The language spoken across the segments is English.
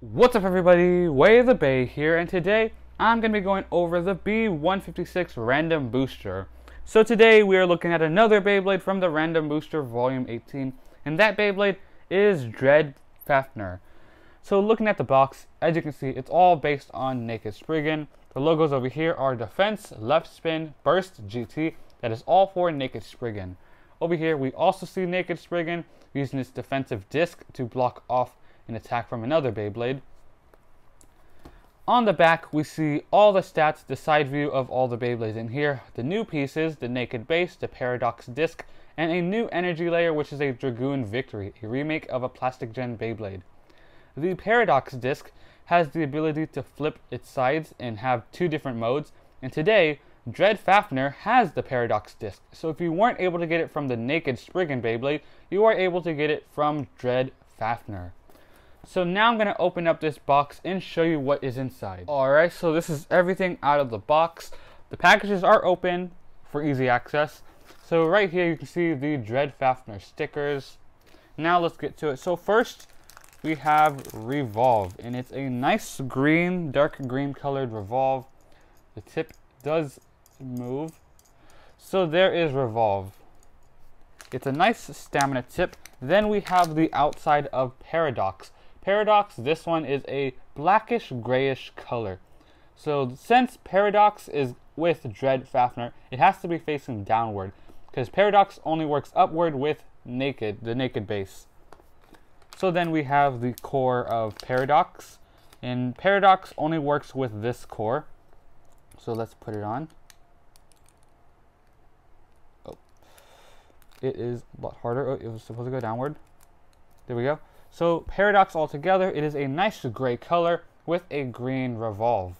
What's up everybody, Way of the Bey here, and today I'm going to be going over the B156 Random Booster. So today we are looking at another Beyblade from the Random Booster Volume 18, and that Beyblade is Dread Fafnir. So looking at the box, as you can see, it's all based on Naked Spriggan. The logos over here are Defense, Left Spin, Burst, GT, that is all for Naked Spriggan. Over here we also see Naked Spriggan using its defensive disc to block off an attack from another Beyblade. On the back, we see all the stats, the side view of all the Beyblades in here, the new pieces, the Naked Base, the Paradox Disc, and a new energy layer which is a Dragoon Victory, a remake of a Plastic Gen Beyblade. The Paradox Disc has the ability to flip its sides and have two different modes, and today, Dread Fafnir has the Paradox Disc, so if you weren't able to get it from the Naked Spriggan Beyblade, you are able to get it from Dread Fafnir. So now I'm going to open up this box and show you what is inside. Alright, so this is everything out of the box. The packages are open for easy access. So right here you can see the Dread Fafnir stickers. Now let's get to it. So first we have Revolve and it's a nice green, dark green colored Revolve. The tip does move. So there is Revolve. It's a nice stamina tip. Then we have the outside of Paradox. Paradox, this one is a blackish grayish color. So since Paradox is with Dread Fafnir, it has to be facing downward because Paradox only works upward with naked, the naked base. So then we have the core of Paradox, and Paradox only works with this core. So let's put it on. Oh, it is a lot harder. Oh, it was supposed to go downward. There we go. So Paradox altogether, it is a nice gray color with a green revolve.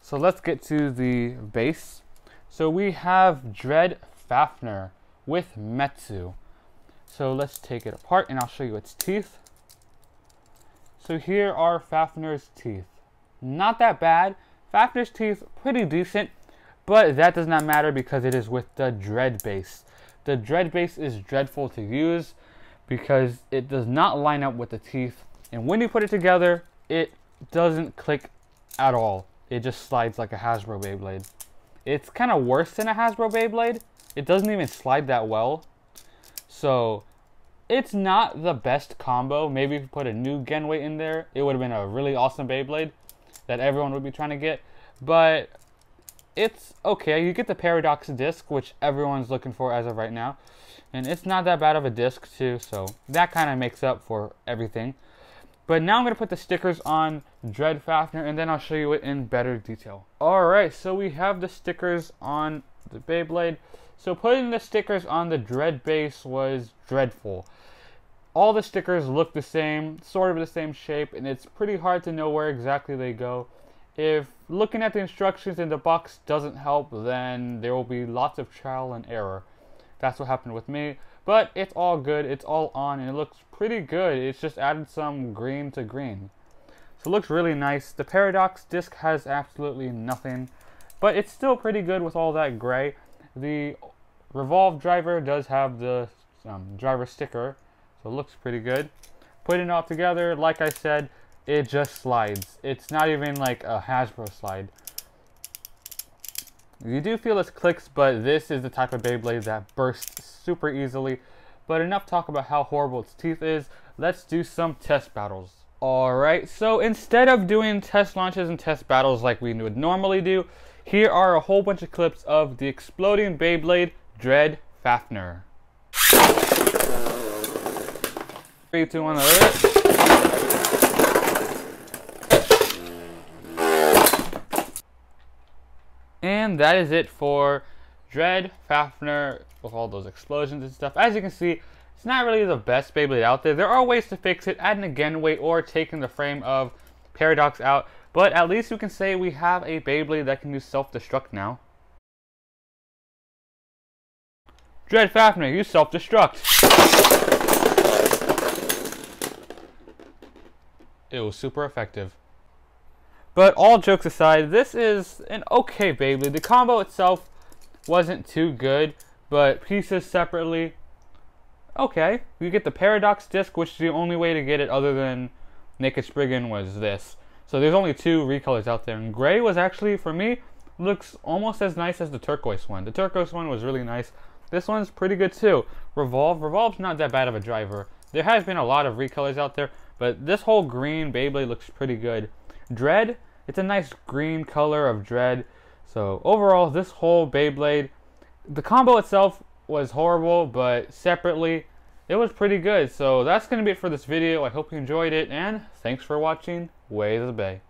So let's get to the base. So we have Dread Fafnir with Metsu. So let's take it apart and I'll show you its teeth. So here are Fafnir's teeth. Not that bad. Fafnir's teeth, pretty decent, but that does not matter because it is with the Dread base. The Dread base is dreadful to use because it does not line up with the teeth. And when you put it together, it doesn't click at all. It just slides like a Hasbro Beyblade. It's kind of worse than a Hasbro Beyblade. It doesn't even slide that well. So it's not the best combo. Maybe if you put a new Genway in there, it would have been a really awesome Beyblade that everyone would be trying to get. But it's okay. You get the Paradox disc, which everyone's looking for as of right now. And it's not that bad of a disc too, so that kind of makes up for everything. But now I'm going to put the stickers on Dread Fafnir and then I'll show you it in better detail. Alright, so we have the stickers on the Beyblade. So putting the stickers on the Dread base was dreadful. All the stickers look the same, sort of the same shape, and it's pretty hard to know where exactly they go. If looking at the instructions in the box doesn't help, then there will be lots of trial and error. That's what happened with me. But it's all good. It's all on and it looks pretty good. It's just added some green to green. So it looks really nice. The Paradox disc has absolutely nothing. But it's still pretty good with all that gray. The Revolve driver does have the um, driver sticker. So it looks pretty good. Putting it all together, like I said, it just slides. It's not even like a Hasbro slide. You do feel its clicks, but this is the type of Beyblade that bursts super easily. But enough talk about how horrible its teeth is. Let's do some test battles. Alright, so instead of doing test launches and test battles like we would normally do, here are a whole bunch of clips of the exploding Beyblade Dread Fafnir. Three, two, one, And that is it for Dread Fafnir with all those explosions and stuff. As you can see, it's not really the best Beyblade out there. There are ways to fix it, adding a Genway or taking the frame of Paradox out. But at least we can say we have a Beyblade that can do self-destruct now. Dread Fafnir, you self-destruct. It was super effective. But all jokes aside, this is an okay Beyblade. The combo itself wasn't too good, but pieces separately, okay. You get the Paradox disc, which is the only way to get it other than Naked Spriggan was this. So there's only two recolors out there, and gray was actually for me looks almost as nice as the turquoise one. The turquoise one was really nice. This one's pretty good too. Revolve, Revolve's not that bad of a driver. There has been a lot of recolors out there, but this whole green Beyblade looks pretty good. Dread, it's a nice green color of Dread. So overall, this whole Beyblade, the combo itself was horrible, but separately, it was pretty good. So that's going to be it for this video. I hope you enjoyed it, and thanks for watching Ways of the Bey.